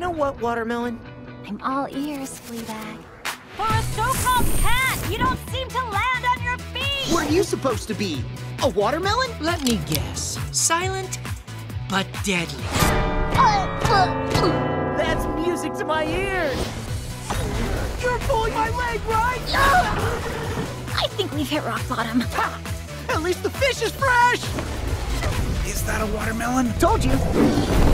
You know what, Watermelon? I'm all ears, Fleabag. For a so-called cat, you don't seem to land on your feet! What are you supposed to be? A watermelon? Let me guess. Silent, but deadly. That's music to my ears! You're pulling my leg, right? I think we've hit rock bottom. Ha! At least the fish is fresh! Is that a watermelon? Told you!